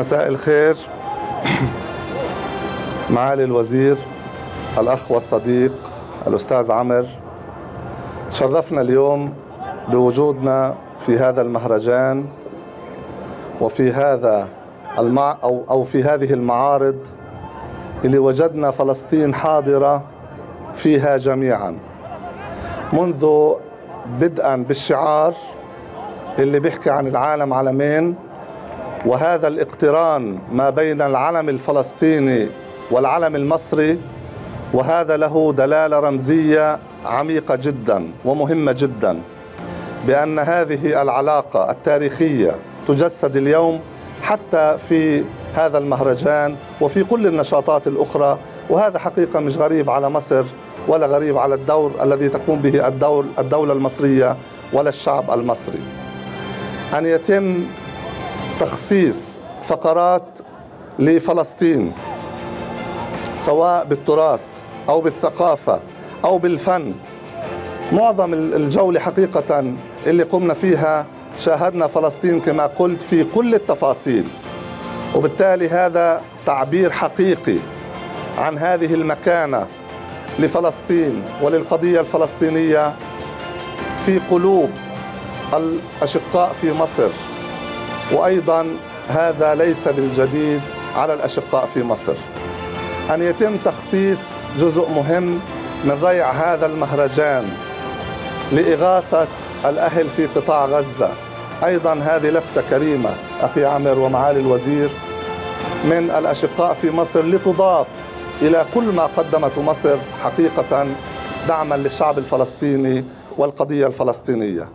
مساء الخير. معالي الوزير الأخ والصديق الأستاذ عمر. شرفنا اليوم بوجودنا في هذا المهرجان وفي هذا المع أو أو في هذه المعارض اللي وجدنا فلسطين حاضرة فيها جميعا. منذ بدءا بالشعار اللي بيحكي عن العالم علمين وهذا الاقتران ما بين العلم الفلسطيني والعلم المصري وهذا له دلالة رمزية عميقة جدا ومهمة جدا بأن هذه العلاقة التاريخية تجسد اليوم حتى في هذا المهرجان وفي كل النشاطات الأخرى وهذا حقيقة مش غريب على مصر ولا غريب على الدور الذي تقوم به الدول الدولة المصرية ولا الشعب المصري. أن يتم تخصيص فقرات لفلسطين سواء بالتراث أو بالثقافة أو بالفن. معظم الجولة حقيقة اللي قمنا فيها شاهدنا فلسطين كما قلت في كل التفاصيل. وبالتالي هذا تعبير حقيقي عن هذه المكانة لفلسطين وللقضية الفلسطينية في قلوب الأشقاء في مصر. وأيضا هذا ليس بالجديد على الأشقاء في مصر. أن يتم تخصيص جزء مهم من ريع هذا المهرجان لإغاثة الأهل في قطاع غزة. أيضا هذه لفتة كريمة أخي عامر ومعالي الوزير من الأشقاء في مصر لتضاف إلى كل ما قدمته مصر حقيقة دعما للشعب الفلسطيني والقضية الفلسطينية.